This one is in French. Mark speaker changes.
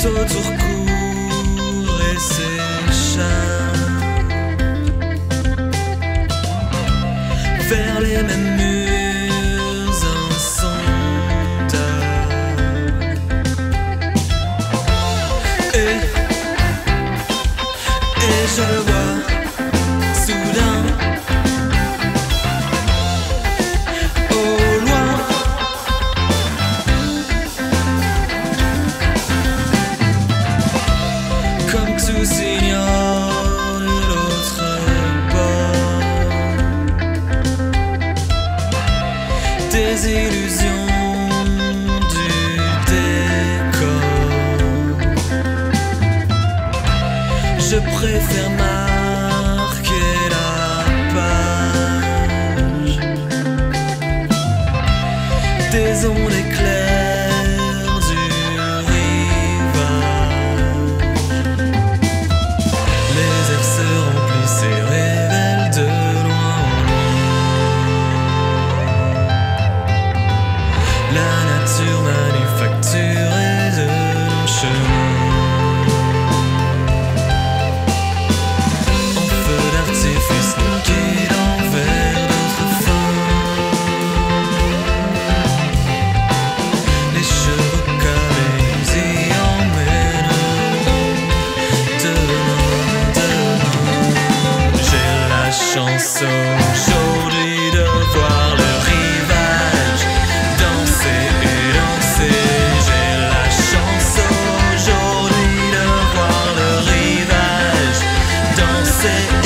Speaker 1: Tout autour court et s'échappe vers les mêmes murs insondables. Et, et je vois soudain S'ignore de l'autre bord des illusions du décor. Je préfère marquer la page des ondes éclairs say